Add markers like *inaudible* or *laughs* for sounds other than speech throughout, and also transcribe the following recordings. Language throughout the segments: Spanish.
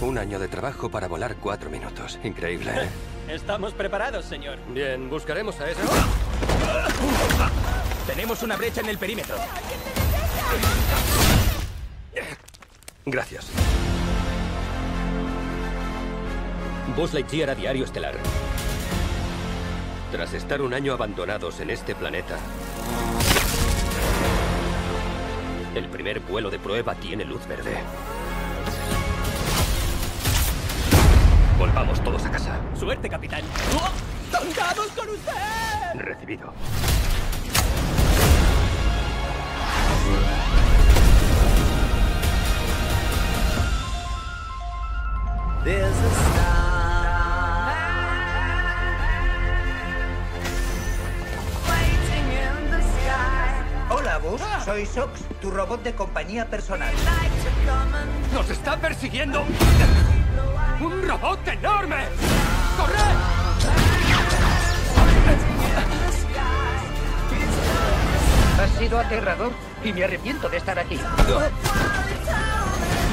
Un año de trabajo para volar cuatro minutos. Increíble, ¿eh? *laughs* Estamos preparados, señor. Bien, buscaremos a ese... Tenemos una brecha en el perímetro. Gracias. Buzz Lightyear a Diario Estelar. Tras estar un año abandonados en este planeta, el primer vuelo de prueba tiene luz verde. Suerte, capitán. ¡Oh! ¡Contamos con usted! Recibido. There's a star waiting in the sky. Hola, Buzz. Soy Sox, tu robot de compañía personal. ¡Nos está persiguiendo! ¡Un robot enorme! Ha sido aterrador y me arrepiento de estar aquí.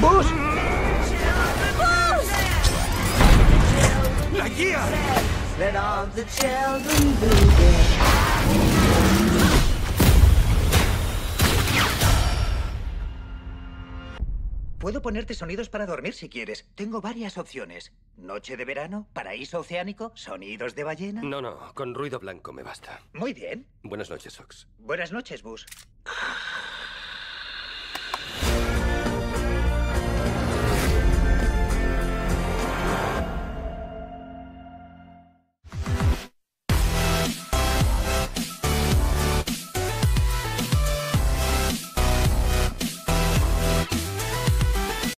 ¡Bus! ¡La guía! Puedo ponerte sonidos para dormir si quieres. Tengo varias opciones. Noche de verano, paraíso oceánico, sonidos de ballena. No, no, con ruido blanco me basta. Muy bien. Buenas noches, Sox. Buenas noches, Buzz.